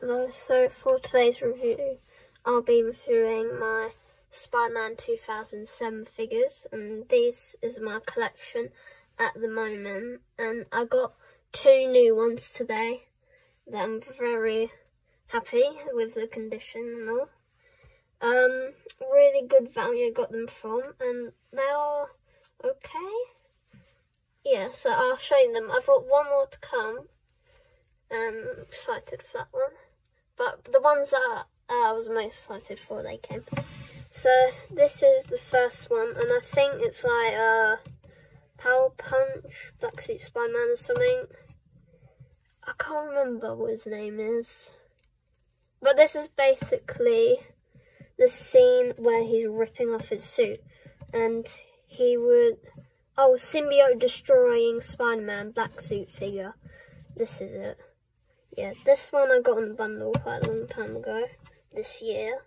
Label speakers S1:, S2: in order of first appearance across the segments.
S1: Hello, so for today's review, I'll be reviewing my Spider-Man 2007 figures, and this is my collection at the moment, and I got two new ones today that I'm very happy with the condition and all. Um, really good value I got them from, and they are okay. Yeah, so I'll show you them. I've got one more to come, and I'm excited for that one. But the ones that uh, I was most excited for, they came. So this is the first one, and I think it's like a Power Punch, Black Suit Spider-Man or something. I can't remember what his name is. But this is basically the scene where he's ripping off his suit. And he would... Oh, symbiote destroying Spider-Man black suit figure. This is it. Yeah, this one I got in a bundle quite a long time ago. This year.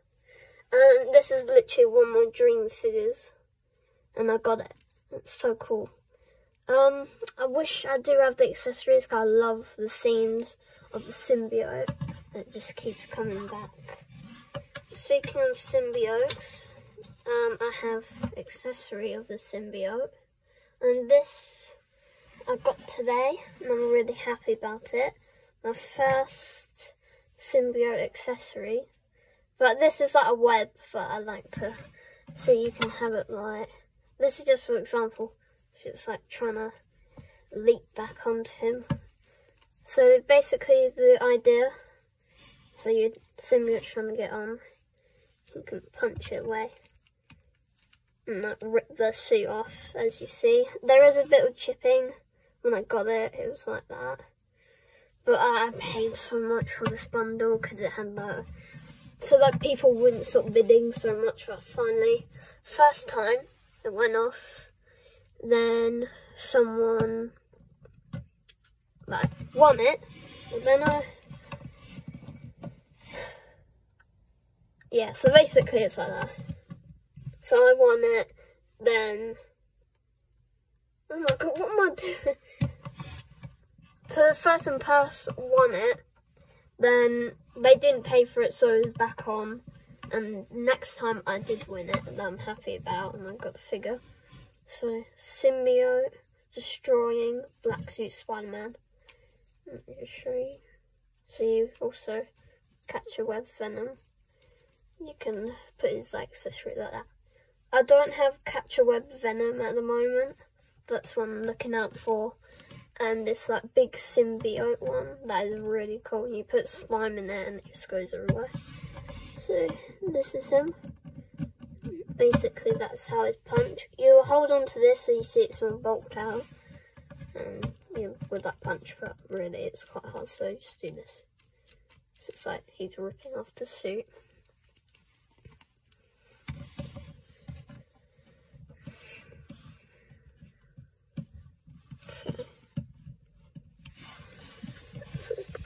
S1: And this is literally one of my dream figures. And I got it. It's so cool. Um, I wish I do have the accessories because I love the scenes of the symbiote. It just keeps coming back. Speaking of symbiotes, um, I have accessory of the symbiote. And this I got today, and I'm really happy about it. My first symbiote accessory. But this is like a web that I like to, so you can have it like, this is just for example, so it's like trying to leap back onto him. So basically the idea, so your symbiote trying to get on, you can punch it away and like rip the suit off as you see. There is a bit of chipping, when I got it it was like that. But I paid so much for this bundle because it had that. So that people wouldn't stop bidding so much but finally. First time it went off. Then someone like won it. And then I yeah so basically it's like that. So I won it then oh my god what am I doing so the first and pass won it then they didn't pay for it, so it was back on. And next time I did win it, that I'm happy about, and I got the figure. So, symbiote destroying Black Suit Spider-Man. Let me just show you. So you also catch a web venom. You can put his like, accessory like that. I don't have capture web venom at the moment. That's what I'm looking out for and this like big symbiote one that is really cool. You put slime in there and it just goes everywhere. So this is him. Basically that's how it's punch. You hold on to this so you see it's all bulked out. And you with that punch but really it's quite hard so just do this. So it's like he's ripping off the suit.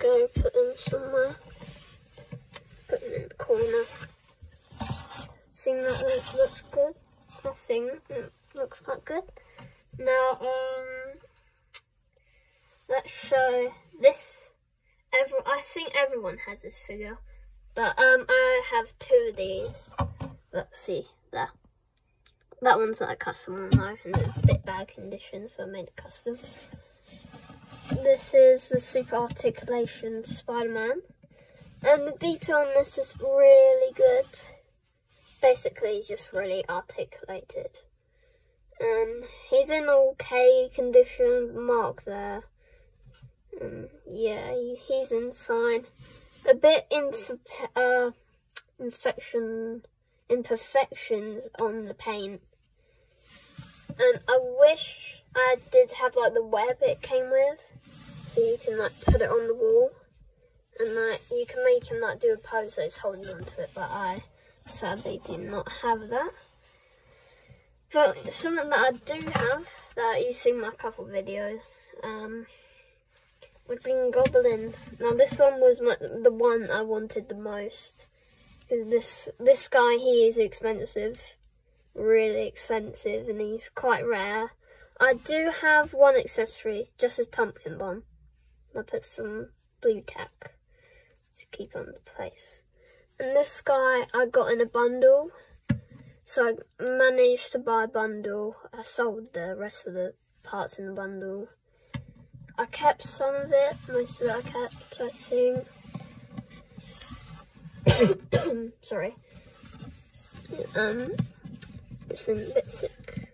S1: Go put them somewhere. Put them in the corner. Seeing that this looks good. I think it looks quite good. Now, um, let's show this. Every, I think everyone has this figure. But um, I have two of these. Let's see, there. That one's like a custom one though, and it's a bit bad condition, so I made it custom. This is the Super Articulation Spider-Man. And the detail on this is really good. Basically, he's just really articulated. And he's in okay condition, mark there. And yeah, he, he's in fine. A bit inf uh, infection, imperfections on the paint. And I wish I did have like the web it came with so you can like put it on the wall and like you can make him like do a pose that's holding onto it but I sadly did not have that. But something that I do have that you've seen my couple videos um with Green Goblin. Now this one was my, the one I wanted the most. This this guy he is expensive really expensive and he's quite rare. I do have one accessory just as pumpkin bomb I put some blue tack to keep on the place. And this guy I got in a bundle. So I managed to buy a bundle. I sold the rest of the parts in the bundle. I kept some of it, most of it I kept, I think. Sorry. Um, it's been a bit sick.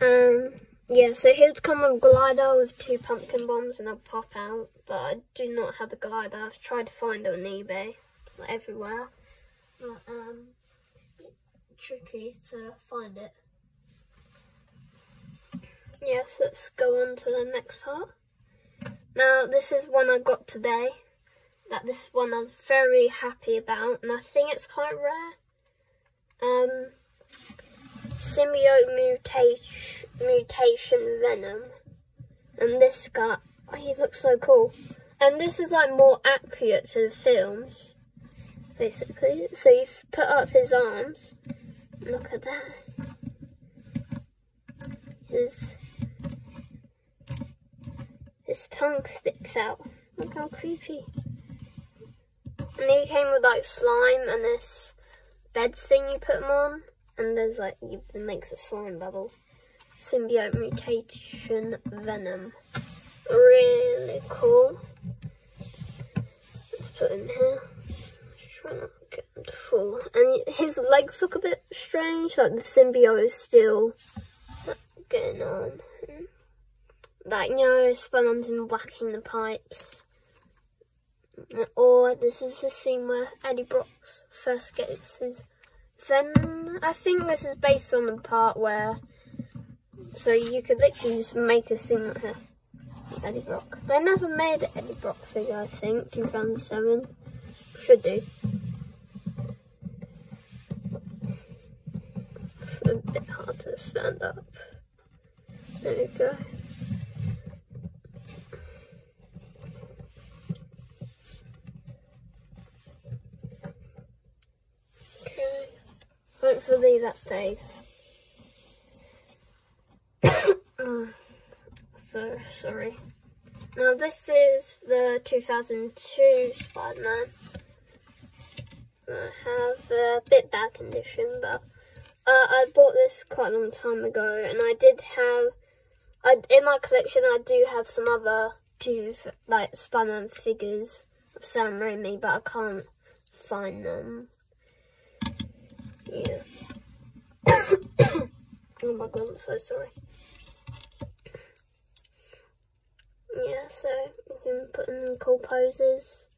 S1: Um, yeah, so here's come a glider with two pumpkin bombs and they'll pop out, but I do not have a glider. I've tried to find it on eBay, like everywhere, but um, tricky to find it. Yes, let's go on to the next part. Now, this is one I got today. That this one I was very happy about, and I think it's quite rare. Um, symbiote mutation, mutation venom, and this guy, oh, he looks so cool. And this is like more accurate to the films, basically. So you've put up his arms. Look at that. His his tongue sticks out. Look how creepy. And he came with like slime and this bed thing you put him on. And there's like, it makes a slime bubble. Symbiote mutation venom. Really cool. Let's put him here. Try not to get him full. And his legs look a bit strange, like the symbiote is still getting on. Like, you know, Spider-Man's been whacking the pipes. Or this is the scene where Eddie Brock first gets his venom. I think this is based on the part where, so you could literally just make a scene like her. Eddie Brock. They never made an Eddie Brock figure, I think, 2007. Should do. It's a bit hard to stand up. There we go. Hopefully that stays. oh, so sorry. Now this is the 2002 Spider-Man. I have a bit bad condition, but uh, I bought this quite a long time ago, and I did have, I in my collection I do have some other two like Spider-Man figures of Sam Raimi, but I can't find them. Yeah. Oh my god, I'm so sorry. Yeah, so we can put them in cool poses.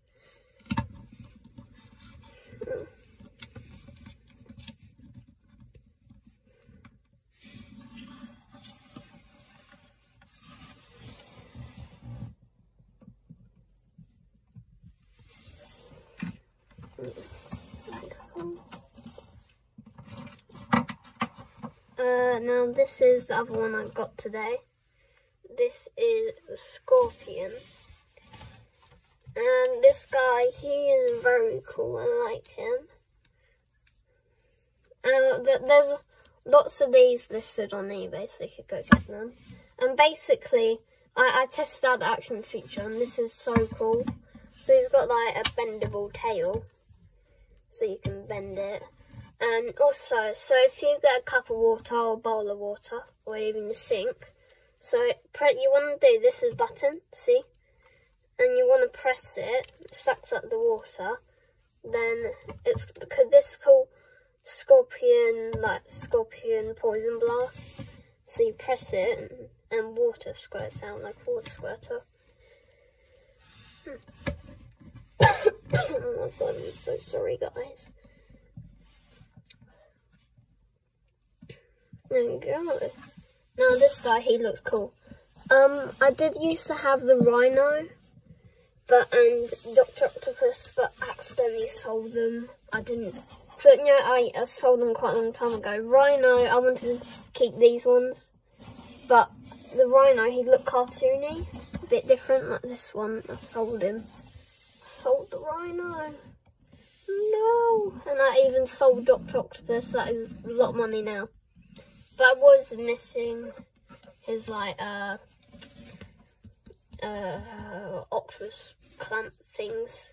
S1: Hmm. Uh, now this is the other one I got today. This is Scorpion. And this guy, he is very cool. I like him. Uh, th there's lots of these listed on eBay, so you could go get them. And basically, I, I tested out the action feature, and this is so cool. So he's got like a bendable tail, so you can bend it. And also, so if you get a cup of water or a bowl of water, or even a sink, so you want to do this is button, see? And you want to press it, it sucks up the water, then it's this called scorpion, like scorpion poison blast. So you press it and, and water squirts out like water squirter. Hmm. oh my god, I'm so sorry guys. Oh god. Now this guy, he looks cool. Um, I did used to have the Rhino, but and Doctor Octopus, but accidentally sold them. I didn't. So you know, I, I sold them quite a long time ago. Rhino, I wanted to keep these ones, but the Rhino, he looked cartoony, a bit different like this one. I sold him. sold the Rhino. No, and I even sold Doctor Octopus. That is a lot of money now. Bug was missing his like uh uh octopus clamp things.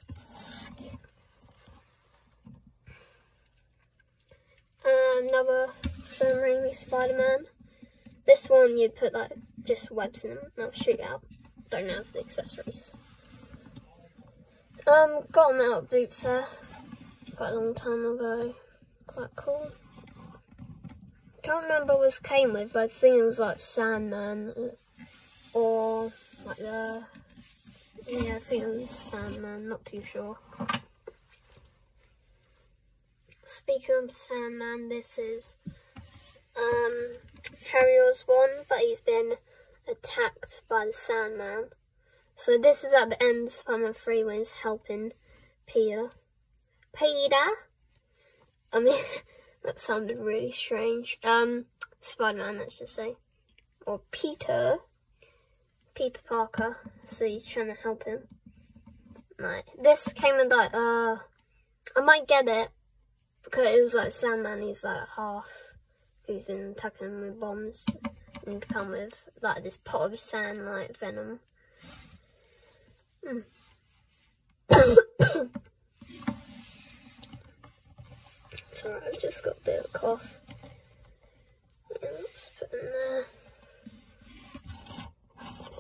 S1: Another submarine Spider-Man. This one you'd put like just webs in them and they'll shoot out. Don't have the accessories. Um, got them out of boot fair quite a long time ago. Quite cool. Can't remember what it came with, but I think it was like Sandman or like the yeah, I think it was Sandman, not too sure. Speaking of Sandman, this is um, Harry Osborn, but he's been attacked by the Sandman. So this is at the end of Spider-Man 3 when he's helping Peter. Peter? I mean, that sounded really strange. Um, Spider-Man, let's just say. Or Peter. Peter Parker. So he's trying to help him. Like, this came with like, uh, I might get it. Because it was like Sandman, he's like half. He's been attacking with bombs. And come with like this pot of sand like venom. Mm. Sorry, I've just got a bit of a cough. Let's put in there.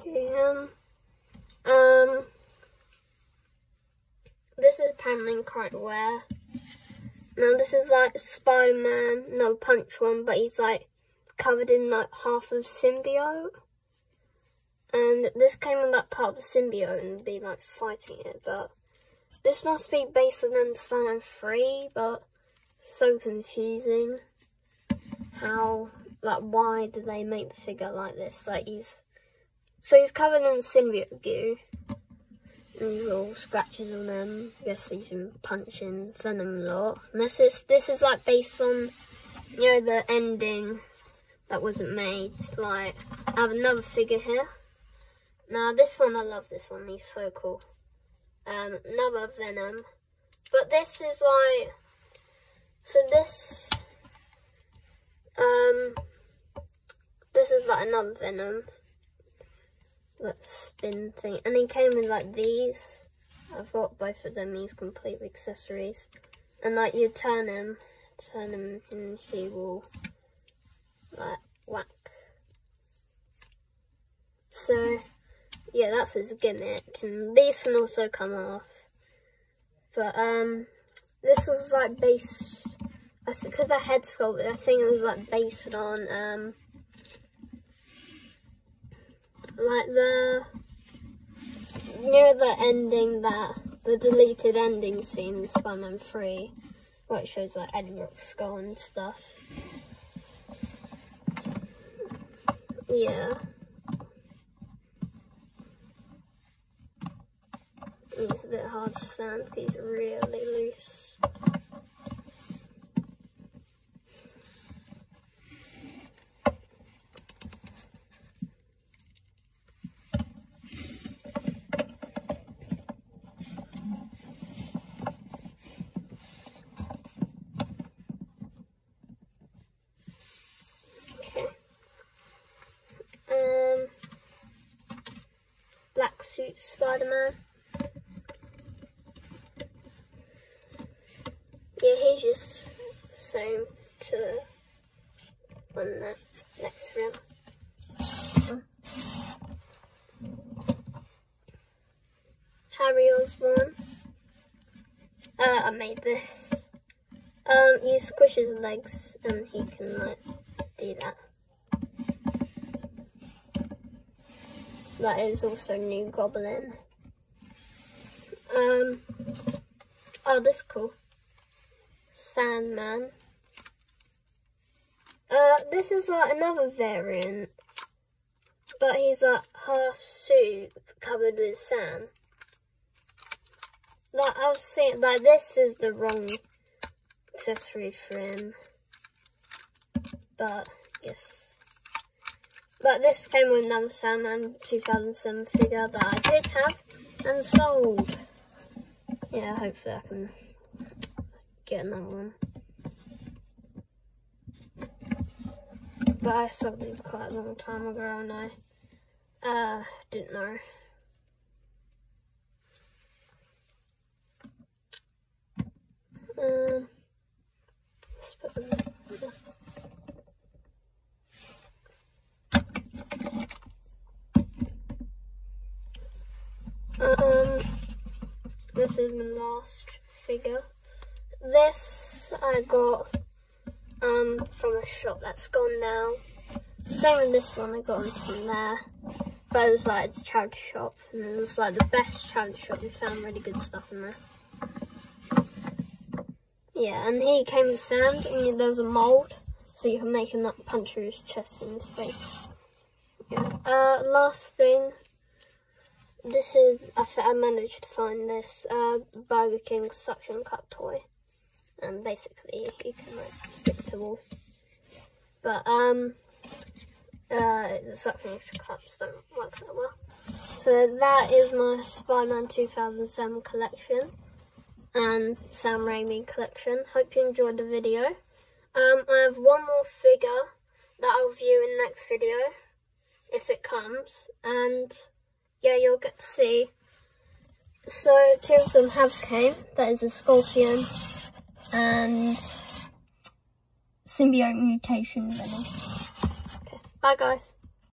S1: See, um, um, this is apparently quite rare. Now this is like Spider-Man, no punch one, but he's like covered in like half of symbiote. And this came on that part of the symbiote and be like fighting it, but this must be based on Spider-Man 3, but so confusing. How, like, why did they make the figure like this? Like, he's, so he's covered in symbiote goo. And there's all scratches on him. I guess he's been punching Venom a lot. And this is, this is like based on, you know, the ending that wasn't made. Like, I have another figure here. Now, this one, I love this one. He's so cool. Um, another Venom. But this is like, so this, um, this is like another Venom. That spin thing. And he came with like these. I've got both of them, these complete accessories. And like you turn him, turn him and he will like whack. So yeah, that's his gimmick. And these can also come off. But um this was like based Because the head sculpt I think it was like based on um like the near the ending that the deleted ending scene of Spider-Man 3 where it shows like Brock's skull and stuff. Yeah. It's a bit hard to stand because he's really loose. Okay. Um, suit Spider-Man. Yeah, he's just sewn to the next room. Harry Osborn. Uh, I made this. Um, you squish his legs and he can like do that. That is also New Goblin. Um, oh, this is cool. Sandman. Uh, this is like another variant, but he's like half suit covered with sand. Like I was saying, like this is the wrong accessory for him, but yes. But this came with another Sandman 2007 figure that I did have and sold. Yeah, hopefully I can get another one. But I sold these quite a long time ago and I uh, didn't know. Um, let's put them this is my last figure. This I got um from a shop that's gone now. Same with this one, I got from there. But it was like it's a charity shop, and it was like the best charity shop. We found really good stuff in there. Yeah, and he came with sand, and there was a mould, so you can make like punch through his chest and his face. Yeah. Uh, last thing. This is I, managed to find this uh, Burger King suction cup toy, and basically you can like stick to walls. But um, uh, the suction cups don't work that well. So that is my Spider-Man 2007 collection and Sam Raimi collection. Hope you enjoyed the video. Um, I have one more figure that I'll view in the next video, if it comes, and yeah, you'll get to see. So two of them have came, that is a Scorpion and Symbiote Mutation Venom. Okay, bye guys.